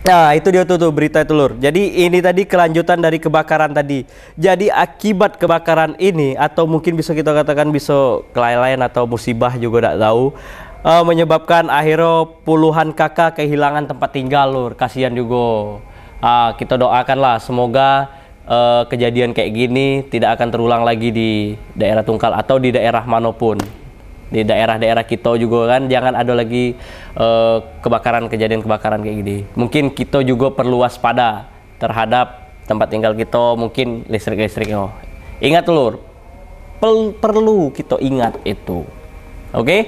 Nah, itu dia tuh, tuh berita itu lur. Jadi ini tadi kelanjutan dari kebakaran tadi. Jadi akibat kebakaran ini atau mungkin bisa kita katakan bisa kelalaian atau musibah juga tidak tahu uh, menyebabkan akhirnya puluhan kakak kehilangan tempat tinggal lur. Kasihan juga. Uh, kita doakanlah semoga uh, kejadian kayak gini tidak akan terulang lagi di daerah Tungkal atau di daerah mana pun di daerah-daerah kita juga kan jangan ada lagi uh, kebakaran kejadian kebakaran kayak gini. Mungkin kita juga perlu waspada terhadap tempat tinggal kita mungkin listrik-listriknya. Ingat lur perlu kita ingat itu. Oke? Okay?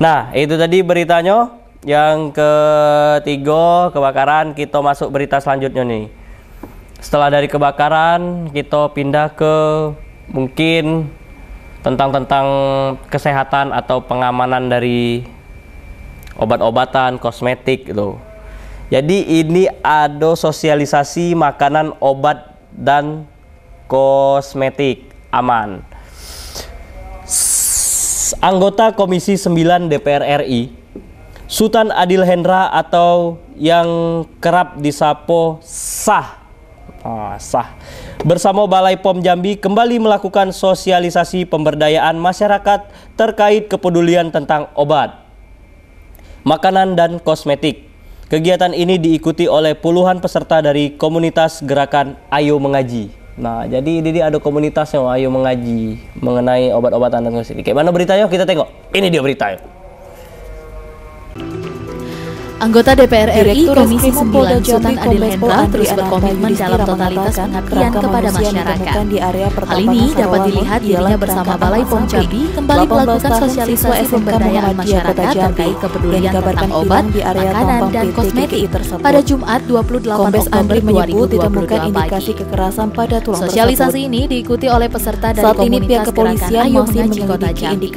nah itu tadi beritanya. Yang ketiga kebakaran kita masuk berita selanjutnya nih. Setelah dari kebakaran kita pindah ke mungkin tentang tentang kesehatan atau pengamanan dari obat-obatan kosmetik gitu. Jadi ini ada sosialisasi makanan obat dan kosmetik. Aman. Anggota Komisi 9 DPR RI Sultan Adil Hendra atau yang kerap disapo sah. Oh, sah bersama Balai POM Jambi kembali melakukan sosialisasi pemberdayaan masyarakat terkait kepedulian tentang obat, makanan dan kosmetik. Kegiatan ini diikuti oleh puluhan peserta dari komunitas gerakan Ayo Mengaji. Nah, jadi ini ada komunitasnya Ayo Mengaji mengenai obat-obatan dan kosmetik. Kayak mana beritanya? Kita tengok. Ini dia beritanya. Anggota DPR RI Komisi 9 Sultan Adil Hendra terus berkomitmen dalam totalitas pengabdian kepada masyarakat. Hal ini dapat dilihat dirinya bersama Balai POM Jambi kembali melakukan sosialisasi pemberdayaan masyarakat terkait kepedulian tentang obat, makanan, dan kosmetik pada Jumat 28 Oktober 2022 pagi. Sosialisasi ini diikuti oleh peserta dari komunitas gerakan Ayo Mengaji Kota Jambi.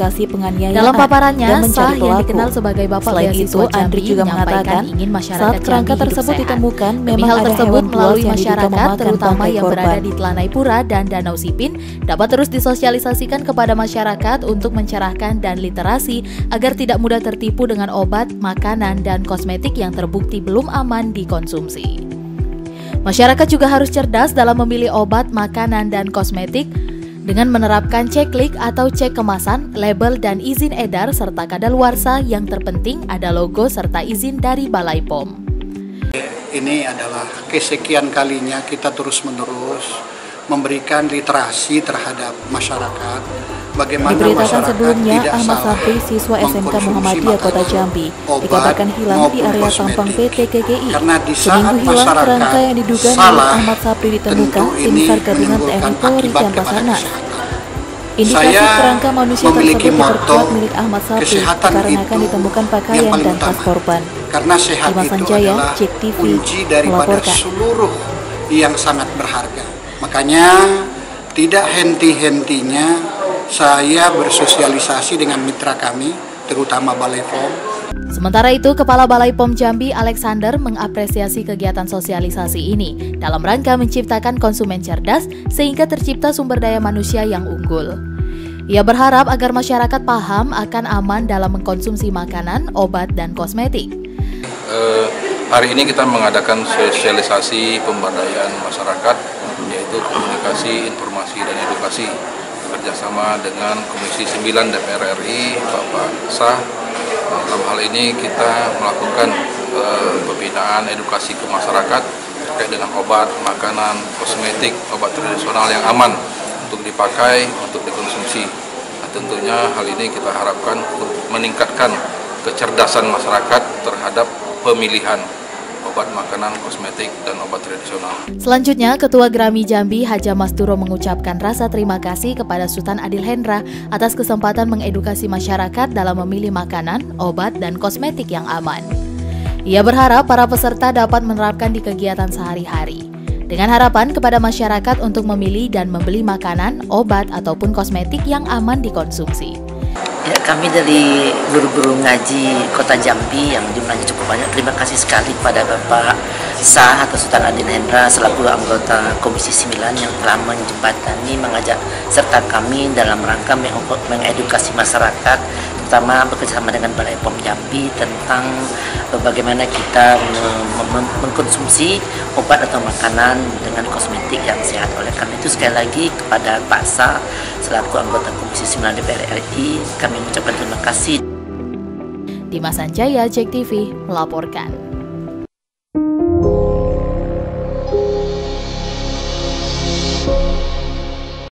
Dalam paparannya, Sah yang dikenal sebagai Bapak Beasiswa Jambi juga mengatakan ingin masyarakat saat kerangka tersebut sehat. ditemukan memang hal tersebut melalui masyarakat terutama yang korban. berada di Telanai Pura dan Danau Sipin dapat terus disosialisasikan kepada masyarakat untuk mencerahkan dan literasi agar tidak mudah tertipu dengan obat, makanan, dan kosmetik yang terbukti belum aman dikonsumsi. Masyarakat juga harus cerdas dalam memilih obat, makanan, dan kosmetik dengan menerapkan ceklik atau cek kemasan, label dan izin edar serta kadaluarsa yang terpenting ada logo serta izin dari Balai POM. Ini adalah kesekian kalinya kita terus-menerus memberikan literasi terhadap masyarakat bagaimana Diberitakan sebelumnya Ahmad Safri, siswa SMK Muhammadiyah Kota Jambi, dikabarkan hilang di area tampang PT KGI. Karena di saat Seminggu hilang kerangka yang diduga milik Ahmad Safri ditemukan tim SAR gabungan TNI Polri dan Basarnas. Indikasi Saya kerangka manusia tersebut diperkuat milik Ahmad Safri dikarenakan ditemukan pakaian dan tas korban. Karena sehat Dimas itu Sanjaya, adalah Cik TV, kunci daripada melaporkan. seluruh yang sangat berharga. Makanya tidak henti-hentinya saya bersosialisasi dengan mitra kami, terutama Balai POM. Sementara itu, Kepala Balai POM Jambi Alexander mengapresiasi kegiatan sosialisasi ini dalam rangka menciptakan konsumen cerdas sehingga tercipta sumber daya manusia yang unggul. Ia berharap agar masyarakat paham akan aman dalam mengkonsumsi makanan, obat, dan kosmetik. Uh, hari ini kita mengadakan sosialisasi pemberdayaan masyarakat, yaitu komunikasi, informasi, dan edukasi bekerjasama dengan Komisi 9 DPR RI, Bapak Sah. Dalam hal ini kita melakukan uh, pembinaan edukasi ke masyarakat terkait dengan obat, makanan, kosmetik, obat tradisional yang aman untuk dipakai, untuk dikonsumsi. Nah, tentunya hal ini kita harapkan untuk meningkatkan kecerdasan masyarakat terhadap pemilihan obat makanan, kosmetik, dan obat tradisional. Selanjutnya, Ketua Grami Jambi Haja Masturo mengucapkan rasa terima kasih kepada Sultan Adil Hendra atas kesempatan mengedukasi masyarakat dalam memilih makanan, obat, dan kosmetik yang aman. Ia berharap para peserta dapat menerapkan di kegiatan sehari-hari. Dengan harapan kepada masyarakat untuk memilih dan membeli makanan, obat, ataupun kosmetik yang aman dikonsumsi. Ya, kami dari guru-guru ngaji Kota Jambi yang jumlahnya cukup banyak. Terima kasih sekali kepada Bapak Sah atau Sultan Adin Hendra selaku anggota Komisi 9 yang telah menjembatani mengajak serta kami dalam rangka mengedukasi masyarakat pertama bekerjasama dengan Balai POM Jambi tentang uh, bagaimana kita mengkonsumsi obat atau makanan dengan kosmetik yang sehat. Oleh karena itu sekali lagi kepada Pak Sa selaku anggota Komisi 9 DPR RI kami mengucapkan terima kasih. Dimas Anjaya, Jek TV melaporkan.